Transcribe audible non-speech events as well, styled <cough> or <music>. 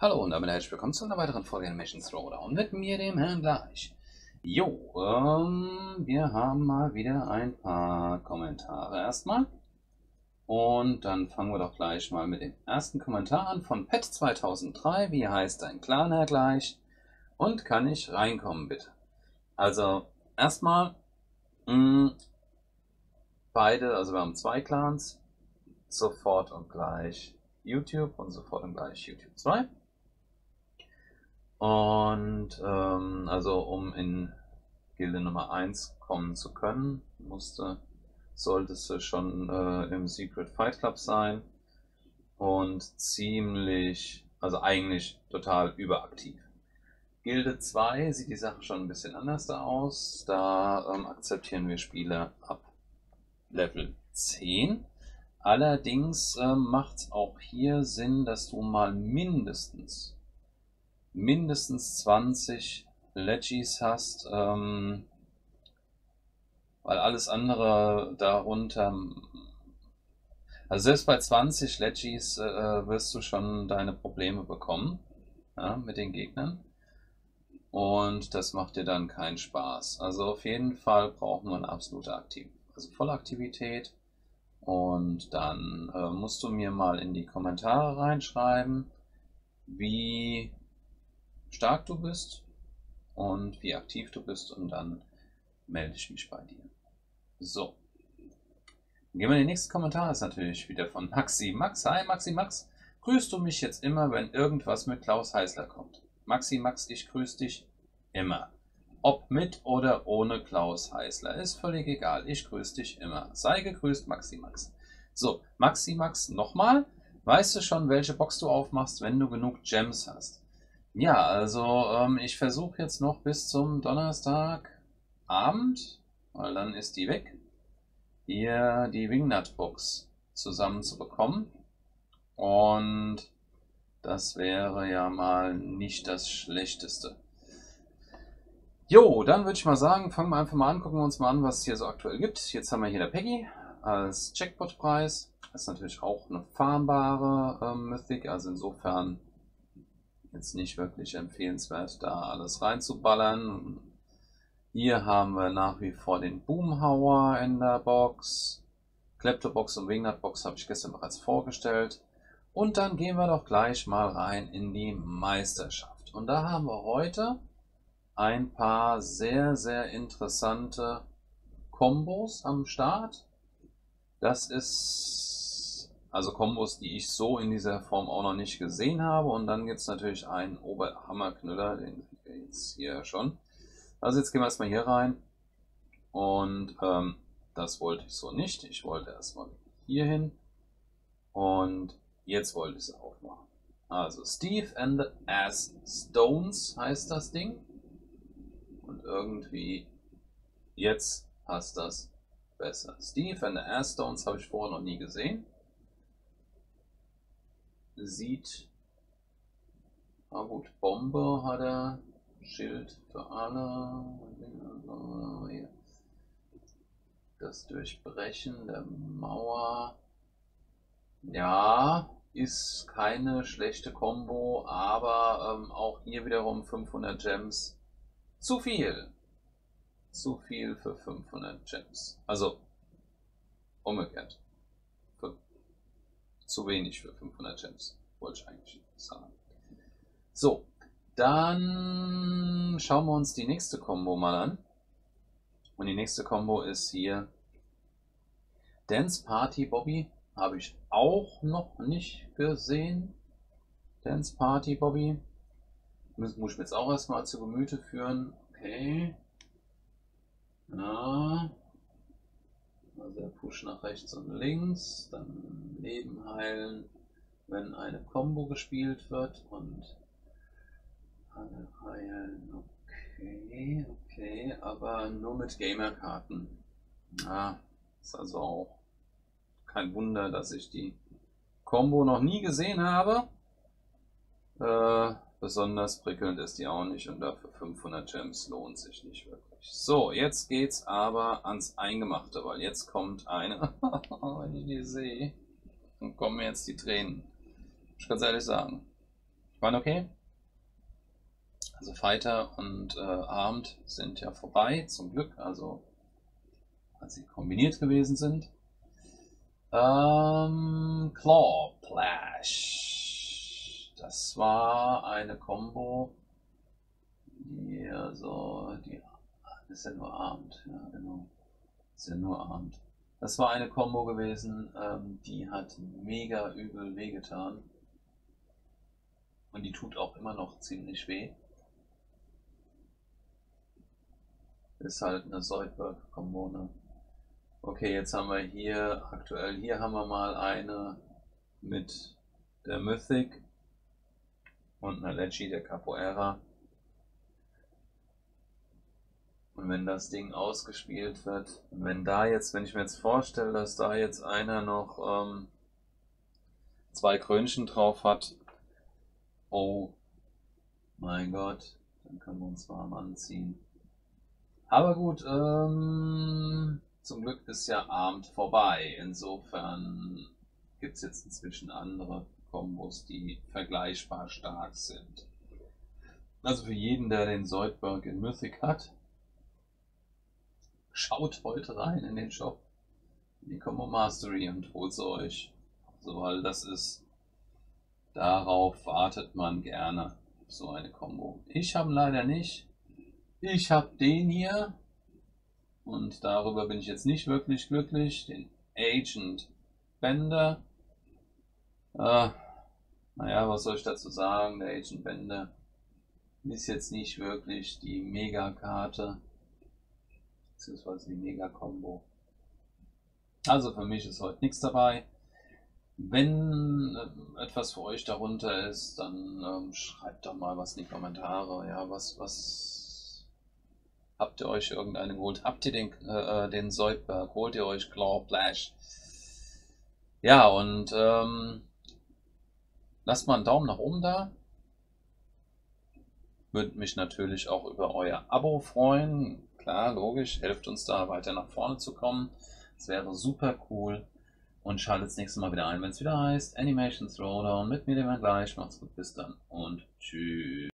Hallo und damit herzlich willkommen zu einer weiteren Folge Animation Throwdown mit mir, dem Herrn Gleich. Jo, ähm, wir haben mal wieder ein paar Kommentare erstmal. Und dann fangen wir doch gleich mal mit dem ersten Kommentar an von Pet2003. Wie heißt dein Clan, Herr Gleich? Und kann ich reinkommen, bitte? Also, erstmal, mh, beide, also wir haben zwei Clans, sofort und gleich YouTube und sofort und gleich YouTube 2. Und ähm, also um in Gilde Nummer 1 kommen zu können, musste, solltest du schon äh, im Secret Fight Club sein und ziemlich, also eigentlich total überaktiv. Gilde 2 sieht die Sache schon ein bisschen anders da aus. Da ähm, akzeptieren wir Spieler ab Level 10. Allerdings äh, macht es auch hier Sinn, dass du mal mindestens mindestens 20 Legis hast, ähm, weil alles andere darunter, also selbst bei 20 Legis äh, wirst du schon deine Probleme bekommen ja, mit den Gegnern. Und das macht dir dann keinen Spaß. Also auf jeden Fall wir eine absolute Aktiv also Vollaktivität. Und dann äh, musst du mir mal in die Kommentare reinschreiben, wie stark du bist und wie aktiv du bist und dann melde ich mich bei dir. So. Gehen wir in den nächsten Kommentar. Ist natürlich wieder von Maxi Max. Hi Maxi Max. Grüßt du mich jetzt immer, wenn irgendwas mit Klaus Heißler kommt? Maxi Max, ich grüße dich immer. Ob mit oder ohne Klaus Heißler, ist völlig egal. Ich grüße dich immer. Sei gegrüßt, Maxi Max. So, Maxi Max, nochmal. Weißt du schon, welche Box du aufmachst, wenn du genug Gems hast? Ja, also ähm, ich versuche jetzt noch bis zum Donnerstagabend, weil dann ist die weg, hier die Wingnut-Box zusammen zu bekommen. Und das wäre ja mal nicht das Schlechteste. Jo, dann würde ich mal sagen, fangen wir einfach mal an, gucken wir uns mal an, was es hier so aktuell gibt. Jetzt haben wir hier der Peggy als Checkpot-Preis. Das ist natürlich auch eine farmbare ähm, Mythic, also insofern jetzt nicht wirklich empfehlenswert, da alles reinzuballern. Hier haben wir nach wie vor den Boomhauer in der Box. Kleptobox und Wingnut-Box habe ich gestern bereits vorgestellt. Und dann gehen wir doch gleich mal rein in die Meisterschaft. Und da haben wir heute ein paar sehr, sehr interessante Kombos am Start. Das ist also Kombos, die ich so in dieser Form auch noch nicht gesehen habe. Und dann gibt es natürlich einen Oberhammerknüller, den jetzt hier schon. Also jetzt gehen wir erstmal hier rein. Und ähm, das wollte ich so nicht. Ich wollte erstmal hier hin. Und jetzt wollte ich es aufmachen. Also Steve and the Ass Stones heißt das Ding. Und irgendwie jetzt passt das besser. Steve and the Ass Stones habe ich vorher noch nie gesehen sieht, ah gut, Bombe hat er, Schild für alle, das Durchbrechen der Mauer, ja, ist keine schlechte Combo, aber ähm, auch hier wiederum 500 Gems zu viel. Zu viel für 500 Gems. Also umgekehrt zu wenig für 500 Gems, wollte ich eigentlich sagen. So, dann schauen wir uns die nächste Combo mal an. Und die nächste Combo ist hier Dance Party Bobby. Habe ich auch noch nicht gesehen. Dance Party Bobby. Muss, muss ich mir jetzt auch erstmal zu Gemüte führen. Okay. Ja. Also der Push nach rechts und links, dann Leben heilen, wenn eine Combo gespielt wird und alle heilen. Okay, okay, aber nur mit Gamerkarten. Ja, ist also auch kein Wunder, dass ich die Combo noch nie gesehen habe. Äh, besonders prickelnd ist die auch nicht und dafür 500 Gems lohnt sich nicht wirklich. So, jetzt geht's aber ans Eingemachte, weil jetzt kommt eine, wenn <laughs> ich die sehe, dann kommen mir jetzt die Tränen. Ich kann es ehrlich sagen. waren okay. Also Fighter und äh, Armed sind ja vorbei, zum Glück, also als sie kombiniert gewesen sind. Ähm, Claw Plash. Das war eine Combo, die also, die das ist ja nur Armed, ja genau. Das ist ja nur Armed. Das war eine Combo gewesen, ähm, die hat mega übel wehgetan. Und die tut auch immer noch ziemlich weh. Ist halt eine Zoidberg-Combo, ne? Okay, jetzt haben wir hier, aktuell hier haben wir mal eine mit der Mythic und einer Leggy der Capoeira. Und wenn das Ding ausgespielt wird, wenn da jetzt, wenn ich mir jetzt vorstelle, dass da jetzt einer noch ähm, zwei Krönchen drauf hat, oh mein Gott, dann können wir uns warm anziehen. Aber gut, ähm, zum Glück ist ja Abend vorbei. Insofern gibt es jetzt inzwischen andere Kombos, die vergleichbar stark sind. Also für jeden, der den Zoidberg in Mythic hat, schaut heute rein in den Shop, in die Combo Mastery und holt sie euch. So, weil das ist, darauf wartet man gerne, so eine Combo. Ich habe leider nicht. Ich habe den hier und darüber bin ich jetzt nicht wirklich glücklich. Den Agent Bender. Äh, naja, was soll ich dazu sagen? Der Agent Bender ist jetzt nicht wirklich die Mega-Karte beziehungsweise die Mega-Combo. Also für mich ist heute nichts dabei. Wenn äh, etwas für euch darunter ist, dann ähm, schreibt doch mal was in die Kommentare. Ja, was, was habt ihr euch irgendeinen geholt? Habt ihr den, äh, den Soldberg? Holt ihr euch Claw Flash? Ja, und ähm, lasst mal einen Daumen nach oben da. Würde mich natürlich auch über euer Abo freuen. Klar, logisch, helft uns da weiter nach vorne zu kommen. Das wäre super cool. Und schaltet das nächste Mal wieder ein, wenn es wieder heißt Animation Throwdown mit mir, dem gleich. Macht's gut, bis dann und tschüss.